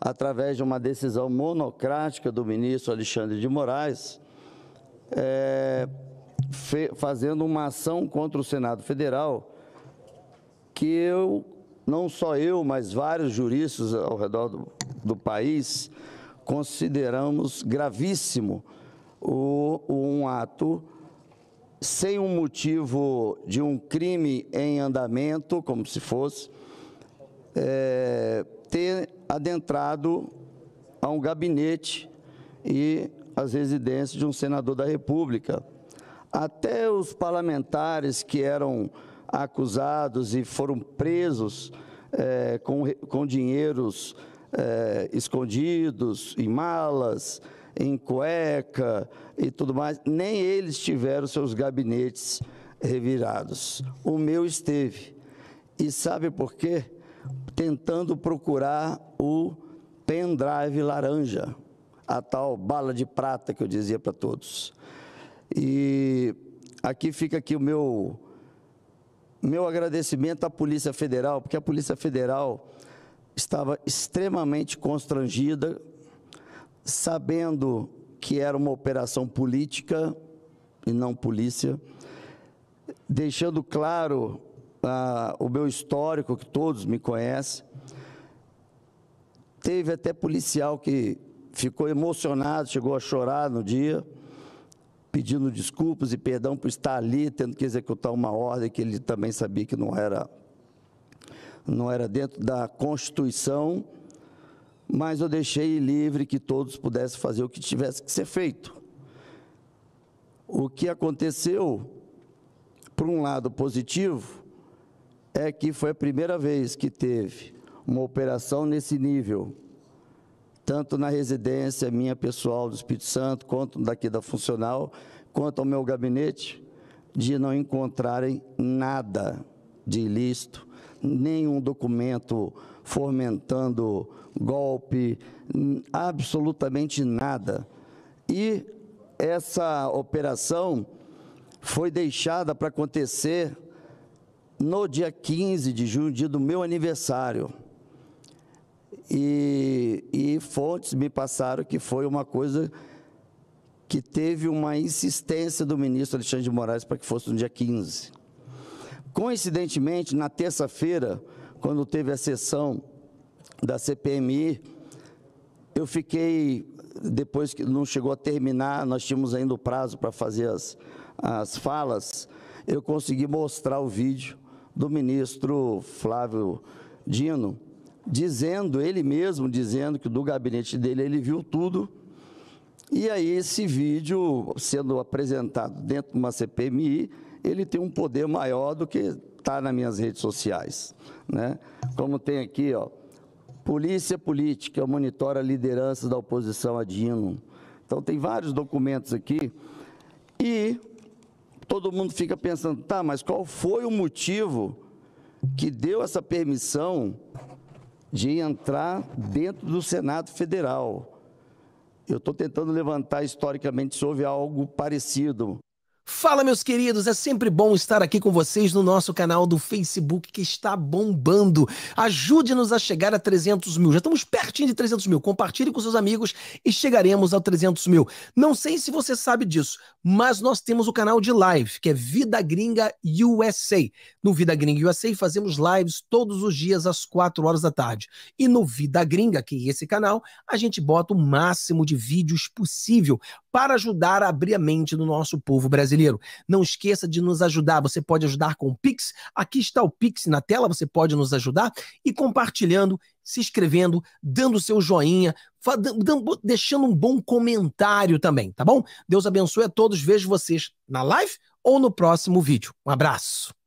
através de uma decisão monocrática do ministro Alexandre de Moraes, é, fe, fazendo uma ação contra o Senado Federal, que eu, não só eu, mas vários juristas ao redor do, do país, consideramos gravíssimo o, um ato sem um motivo de um crime em andamento, como se fosse, é, ter adentrado a um gabinete e as residências de um senador da República. Até os parlamentares que eram acusados e foram presos é, com, com dinheiros é, escondidos em malas, em cueca e tudo mais, nem eles tiveram seus gabinetes revirados. O meu esteve. E sabe por quê? Tentando procurar o pendrive laranja, a tal bala de prata que eu dizia para todos. E aqui fica aqui o meu meu agradecimento à Polícia Federal, porque a Polícia Federal estava extremamente constrangida sabendo que era uma operação política e não polícia, deixando claro ah, o meu histórico, que todos me conhecem. Teve até policial que ficou emocionado, chegou a chorar no dia, pedindo desculpas e perdão por estar ali, tendo que executar uma ordem que ele também sabia que não era, não era dentro da Constituição mas eu deixei livre que todos pudessem fazer o que tivesse que ser feito. O que aconteceu, por um lado positivo, é que foi a primeira vez que teve uma operação nesse nível, tanto na residência minha pessoal do Espírito Santo, quanto daqui da funcional, quanto ao meu gabinete, de não encontrarem nada de ilícito, nenhum documento fomentando golpe, absolutamente nada. E essa operação foi deixada para acontecer no dia 15 de junho, dia do meu aniversário. E, e fontes me passaram que foi uma coisa que teve uma insistência do ministro Alexandre de Moraes para que fosse no dia 15. Coincidentemente, na terça-feira, quando teve a sessão da CPMI, eu fiquei, depois que não chegou a terminar, nós tínhamos ainda o prazo para fazer as, as falas, eu consegui mostrar o vídeo do ministro Flávio Dino, dizendo, ele mesmo dizendo que do gabinete dele ele viu tudo. E aí esse vídeo sendo apresentado dentro de uma CPMI, ele tem um poder maior do que está nas minhas redes sociais, né? Como tem aqui, ó, Polícia Política monitora lideranças da oposição a Dino. Então, tem vários documentos aqui. E todo mundo fica pensando, tá, mas qual foi o motivo que deu essa permissão de entrar dentro do Senado Federal? Eu estou tentando levantar historicamente se houve algo parecido. Fala, meus queridos, é sempre bom estar aqui com vocês no nosso canal do Facebook que está bombando. Ajude-nos a chegar a 300 mil. Já estamos pertinho de 300 mil. Compartilhe com seus amigos e chegaremos a 300 mil. Não sei se você sabe disso, mas nós temos o canal de live, que é Vida Gringa USA. No Vida Gringa USA fazemos lives todos os dias às 4 horas da tarde. E no Vida Gringa, que é esse canal, a gente bota o máximo de vídeos possível para ajudar a abrir a mente do nosso povo brasileiro. Não esqueça de nos ajudar. Você pode ajudar com o Pix. Aqui está o Pix na tela, você pode nos ajudar e compartilhando, se inscrevendo, dando seu joinha, deixando um bom comentário também, tá bom? Deus abençoe a todos. Vejo vocês na live ou no próximo vídeo. Um abraço.